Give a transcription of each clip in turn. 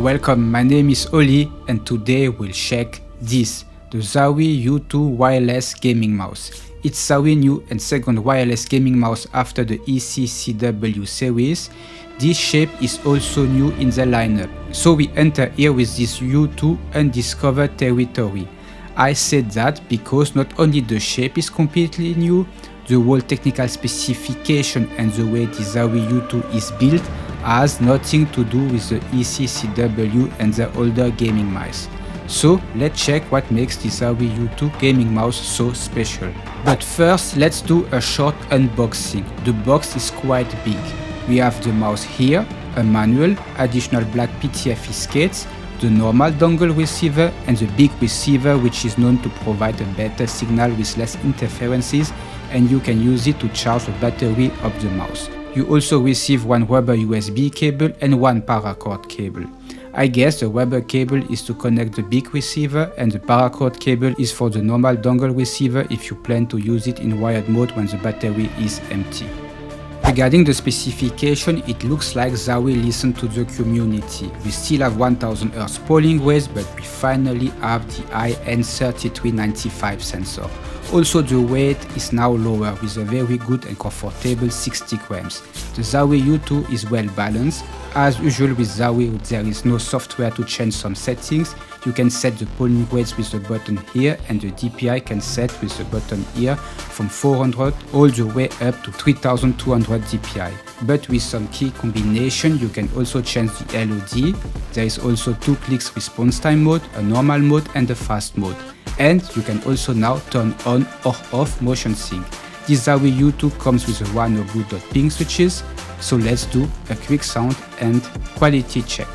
Welcome. My name is Oli and today we'll check this, the Zowie U2 wireless gaming mouse. It's Zowie new and second wireless gaming mouse after the ECCW series. This shape is also new in the lineup. So we enter here with this U2 undiscovered territory. I said that because not only the shape is completely new, the whole technical specification and the way the Zowie U2 is built has nothing to do with the ECCW and the older gaming mice. So let's check what makes the Zowie U2 gaming mouse so special. But first let's do a short unboxing. The box is quite big. We have the mouse here, a manual, additional black PTFE skates, the normal dongle receiver and the big receiver which is known to provide a better signal with less interferences and you can use it to charge the battery of the mouse. You also receive one rubber USB cable and one paracord cable. I guess the rubber cable is to connect the big receiver and the paracord cable is for the normal dongle receiver if you plan to use it in wired mode when the battery is empty. Regarding the specification, it looks like Zowie listened to the community. We still have 1000 Hz polling rates, but we finally have the IN3395 sensor. Also the weight is now lower with a very good and comfortable 60 grams. The Zowie U2 is well balanced. As usual with Zowie there is no software to change some settings. You can set the polling rates with the button here and the DPI can set with the button here from 400 all the way up to 3200 DPI. But with some key combination you can also change the LOD. There is also two clicks response time mode, a normal mode and a fast mode and you can also now turn on or off motion sync. This Zowie U2 comes with a Huano pink switches, so let's do a quick sound and quality check.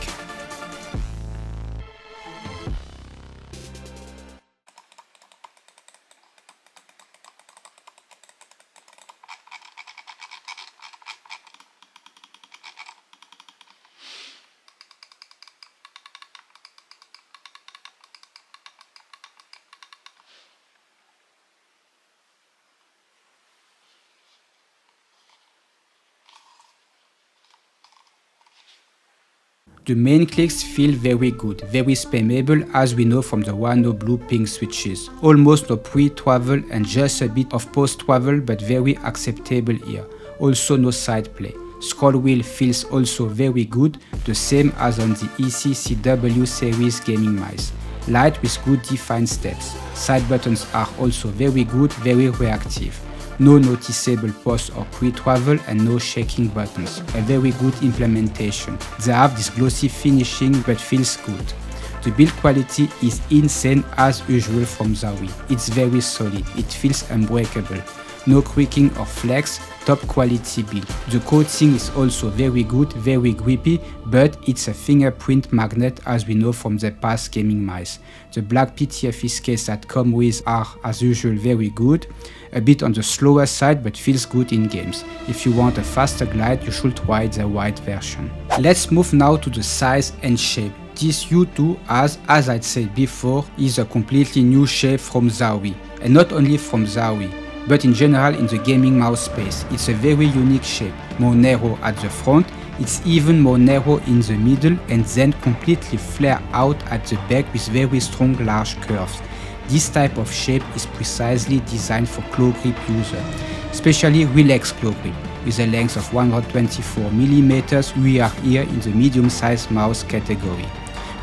The main clicks feel very good, very spammable as we know from the Huano Blue pink switches. Almost no pre-travel and just a bit of post-travel but very acceptable here. Also no side play. Scroll wheel feels also very good, the same as on the ECCW series gaming mice. Light with good defined steps. Side buttons are also very good, very reactive no noticeable post or pre-travel and no shaking buttons. A very good implementation. They have this glossy finishing but feels good. The build quality is insane as usual from Zowie. It's very solid, it feels unbreakable. No creaking or flex, top quality build. The coating is also very good, very grippy, but it's a fingerprint magnet as we know from the past gaming mice. The black PTFE skates that come with are as usual very good, a bit on the slower side but feels good in games. If you want a faster glide you should try the white version. Let's move now to the size and shape. This U2 as, as I'd said before, is a completely new shape from Zowie. And not only from Zowie, but in general in the gaming mouse space. It's a very unique shape, more narrow at the front, it's even more narrow in the middle and then completely flare out at the back with very strong large curves. This type of shape is precisely designed for claw grip user, especially relaxed claw grip. With a length of 124mm, we are here in the medium-sized mouse category.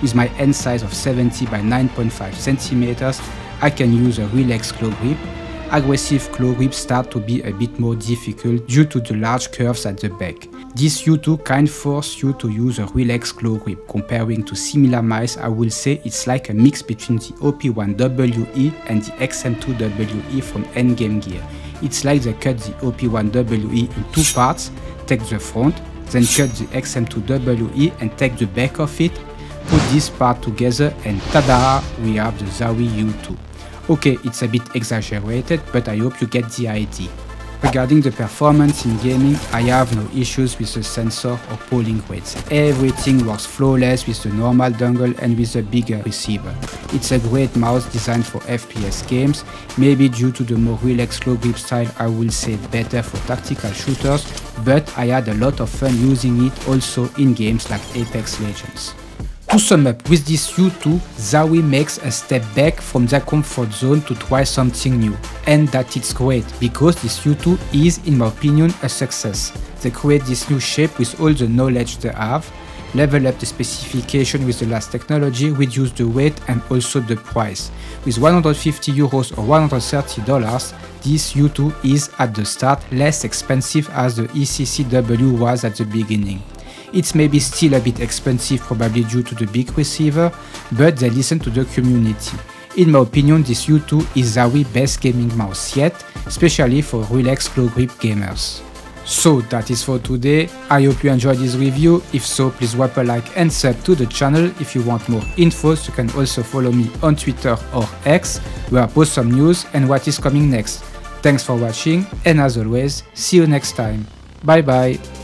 With my hand size of 70 by 9.5 cm, I can use a relaxed claw grip aggressive claw grips start to be a bit more difficult due to the large curves at the back. This U2 can force you to use a relaxed claw grip. Comparing to similar mice, I will say it's like a mix between the OP1WE and the XM2WE from Endgame Gear. It's like they cut the OP1WE in two parts, take the front, then cut the XM2WE and take the back of it, put this part together and tada, we have the Zowie U2. Okay, it's a bit exaggerated, but I hope you get the idea. Regarding the performance in gaming, I have no issues with the sensor or polling rates. Everything works flawless with the normal dongle and with the bigger receiver. It's a great mouse designed for FPS games, maybe due to the more relaxed claw grip style I will say better for tactical shooters, but I had a lot of fun using it also in games like Apex Legends. To sum up, with this U2, Zowie makes a step back from their comfort zone to try something new. And that it's great, because this U2 is, in my opinion, a success. They create this new shape with all the knowledge they have, level up the specification with the last technology, reduce the weight and also the price. With 150 euros or 130 dollars, this U2 is at the start less expensive as the ECCW was at the beginning. It's maybe still a bit expensive probably due to the big receiver, but they listen to the community. In my opinion, this U2 is Zowie best gaming mouse yet, especially for relaxed claw grip gamers. So that is for today, I hope you enjoyed this review, if so please drop a like and sub to the channel, if you want more infos you can also follow me on Twitter or X, where I post some news and what is coming next. Thanks for watching and as always, see you next time. Bye bye!